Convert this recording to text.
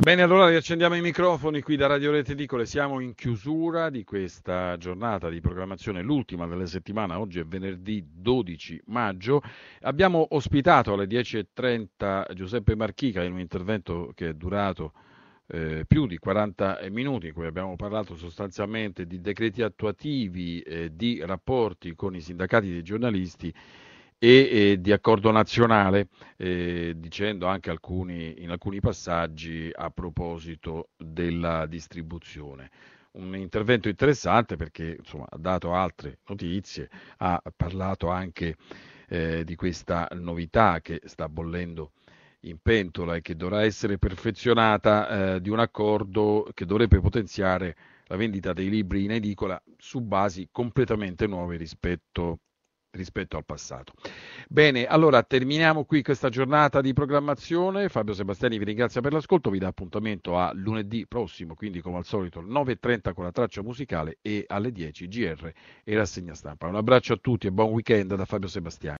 Bene, allora riaccendiamo i microfoni qui da Radio Rete Edicole. Siamo in chiusura di questa giornata di programmazione, l'ultima della settimana. Oggi è venerdì 12 maggio. Abbiamo ospitato alle 10.30 Giuseppe Marchica in un intervento che è durato eh, più di 40 minuti in cui abbiamo parlato sostanzialmente di decreti attuativi, eh, di rapporti con i sindacati dei giornalisti e, e di accordo nazionale, eh, dicendo anche alcuni, in alcuni passaggi a proposito della distribuzione. Un intervento interessante perché insomma, ha dato altre notizie, ha parlato anche eh, di questa novità che sta bollendo in pentola e che dovrà essere perfezionata eh, di un accordo che dovrebbe potenziare la vendita dei libri in edicola su basi completamente nuove rispetto rispetto al passato. Bene, allora terminiamo qui questa giornata di programmazione. Fabio Sebastiani vi ringrazia per l'ascolto, vi dà appuntamento a lunedì prossimo, quindi come al solito alle 9.30 con la traccia musicale e alle 10 GR e rassegna stampa. Un abbraccio a tutti e buon weekend da Fabio Sebastiani.